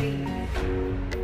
free.